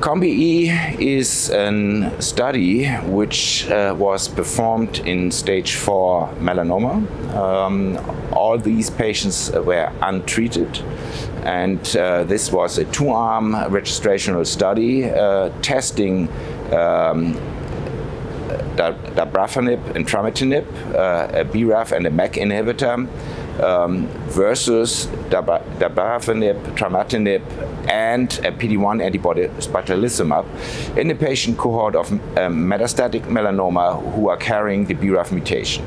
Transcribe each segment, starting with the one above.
COMBI-i is a study which uh, was performed in stage 4 melanoma. Um, all these patients were untreated and uh, this was a two-arm registrational study uh, testing um, dabrafenib and trametinib, uh, a BRAF and a MEK inhibitor, um, versus dabrafenib, trametinib, and a PD-1 antibody spartalizumab in a patient cohort of um, metastatic melanoma who are carrying the BRAF mutation.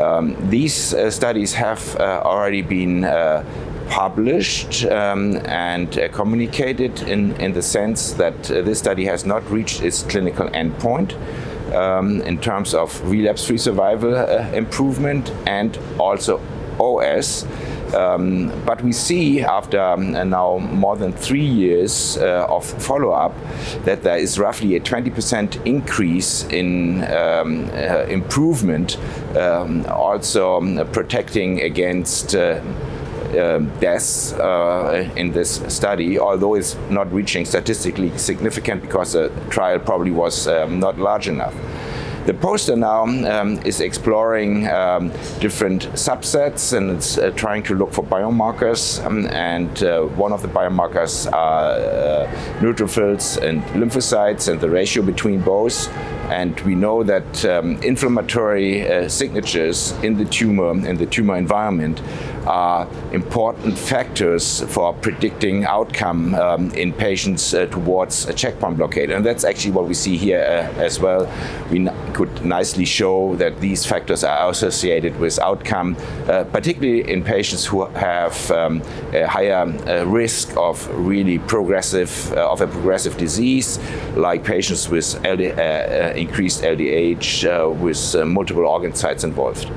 Um, these uh, studies have uh, already been uh, published um, and uh, communicated in, in the sense that uh, this study has not reached its clinical endpoint. Um, in terms of relapse-free survival uh, improvement and also OS. Um, but we see after um, now more than three years uh, of follow-up that there is roughly a 20% increase in um, uh, improvement, um, also um, protecting against uh, uh, deaths uh, in this study, although it's not reaching statistically significant because the trial probably was um, not large enough. The poster now um, is exploring um, different subsets and it's uh, trying to look for biomarkers. Um, and uh, one of the biomarkers are uh, neutrophils and lymphocytes and the ratio between both. And we know that um, inflammatory uh, signatures in the tumor, in the tumor environment, are important factors for predicting outcome um, in patients uh, towards a checkpoint blockade. And that's actually what we see here uh, as well. We could nicely show that these factors are associated with outcome, uh, particularly in patients who have um, a higher uh, risk of really progressive, uh, of a progressive disease, like patients with LD, uh, increased LDH with multiple organ sites involved.